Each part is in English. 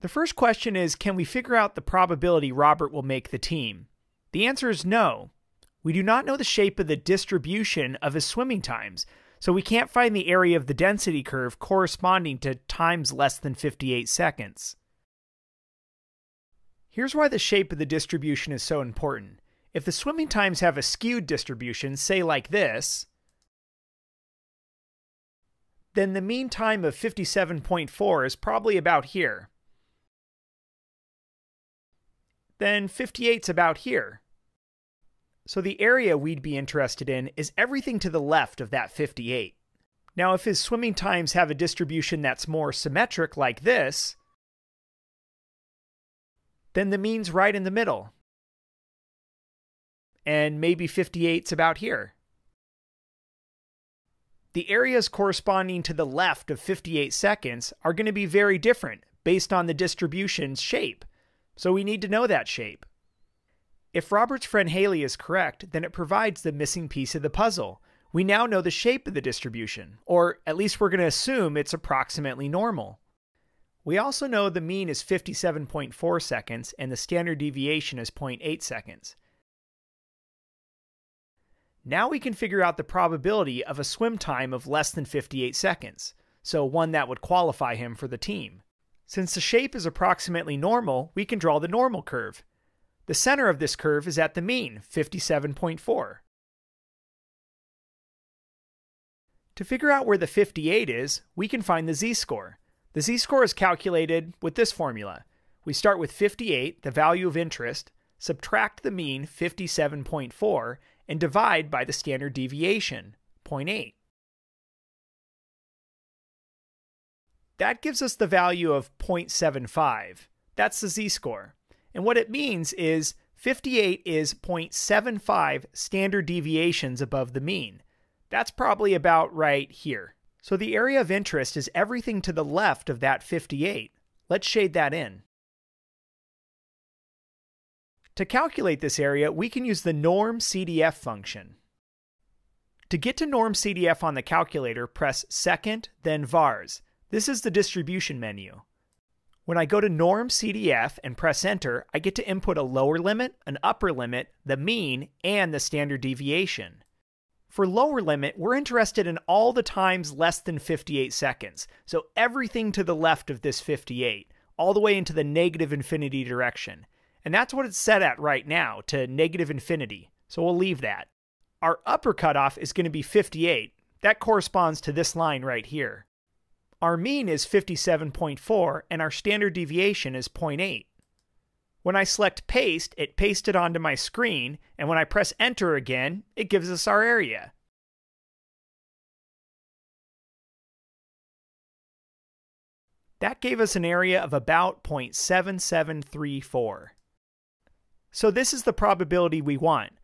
The first question is Can we figure out the probability Robert will make the team? The answer is no. We do not know the shape of the distribution of his swimming times, so we can't find the area of the density curve corresponding to times less than 58 seconds. Here's why the shape of the distribution is so important. If the swimming times have a skewed distribution, say like this, then the mean time of 57.4 is probably about here. Then 58's about here. So the area we'd be interested in is everything to the left of that 58. Now, if his swimming times have a distribution that's more symmetric like this, then the mean's right in the middle. And maybe 58's about here. The areas corresponding to the left of 58 seconds are going to be very different based on the distribution's shape, so we need to know that shape. If Robert's friend Haley is correct, then it provides the missing piece of the puzzle. We now know the shape of the distribution, or at least we're going to assume it's approximately normal. We also know the mean is 57.4 seconds and the standard deviation is 0.8 seconds. Now we can figure out the probability of a swim time of less than 58 seconds, so one that would qualify him for the team. Since the shape is approximately normal, we can draw the normal curve. The center of this curve is at the mean, 57.4. To figure out where the 58 is, we can find the z-score. The z-score is calculated with this formula. We start with 58, the value of interest, subtract the mean, 57.4, and divide by the standard deviation, 0.8. That gives us the value of 0.75. That's the z-score. And what it means is 58 is 0.75 standard deviations above the mean. That's probably about right here. So the area of interest is everything to the left of that 58. Let's shade that in. To calculate this area, we can use the norm CDF function. To get to norm CDF on the calculator, press second, then vars. This is the distribution menu. When I go to norm CDF and press enter, I get to input a lower limit, an upper limit, the mean, and the standard deviation. For lower limit, we're interested in all the times less than 58 seconds, so everything to the left of this 58, all the way into the negative infinity direction. And that's what it's set at right now, to negative infinity, so we'll leave that. Our upper cutoff is going to be 58. That corresponds to this line right here. Our mean is 57.4 and our standard deviation is 0.8. When I select paste, it pasted onto my screen, and when I press enter again, it gives us our area. That gave us an area of about 0.7734. So this is the probability we want.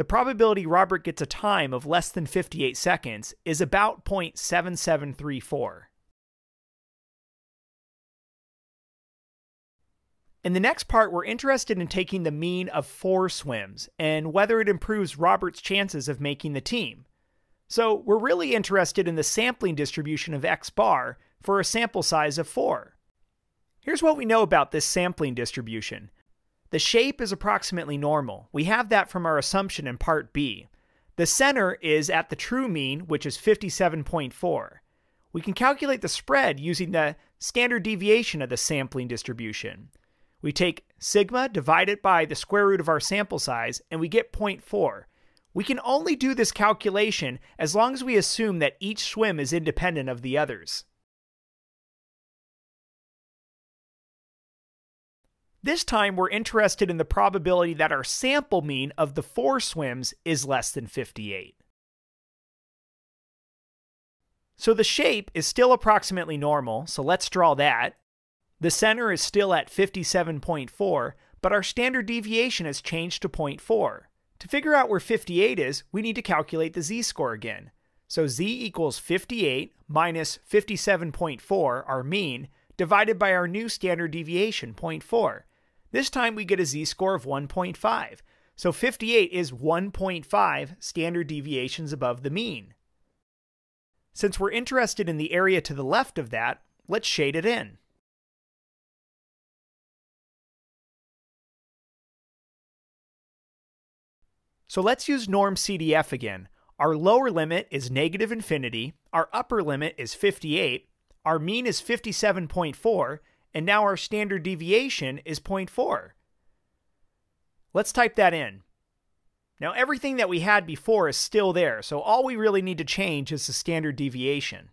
The probability Robert gets a time of less than 58 seconds is about 0.7734. In the next part, we're interested in taking the mean of four swims and whether it improves Robert's chances of making the team. So we're really interested in the sampling distribution of x bar for a sample size of 4. Here's what we know about this sampling distribution. The shape is approximately normal. We have that from our assumption in part B. The center is at the true mean, which is 57.4. We can calculate the spread using the standard deviation of the sampling distribution. We take sigma, divide it by the square root of our sample size, and we get 0.4. We can only do this calculation as long as we assume that each swim is independent of the others. This time, we're interested in the probability that our sample mean of the four swims is less than 58. So the shape is still approximately normal, so let's draw that. The center is still at 57.4, but our standard deviation has changed to 0.4. To figure out where 58 is, we need to calculate the z-score again. So z equals 58 minus 57.4, our mean, divided by our new standard deviation, 0.4. This time we get a z-score of 1.5. So 58 is 1.5 standard deviations above the mean. Since we're interested in the area to the left of that, let's shade it in. So let's use norm CDF again. Our lower limit is negative infinity, our upper limit is 58, our mean is 57.4, and now our standard deviation is 0.4. Let's type that in. Now everything that we had before is still there, so all we really need to change is the standard deviation.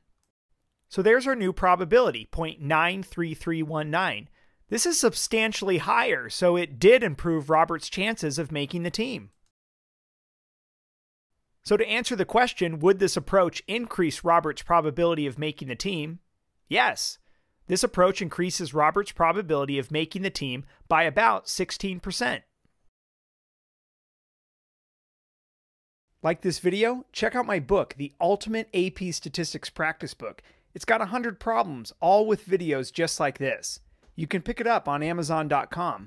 So there's our new probability, 0.93319. This is substantially higher, so it did improve Robert's chances of making the team. So, to answer the question, would this approach increase Robert's probability of making the team? Yes. This approach increases Robert's probability of making the team by about 16%. Like this video? Check out my book, The Ultimate AP Statistics Practice Book. It's got 100 problems, all with videos just like this. You can pick it up on Amazon.com.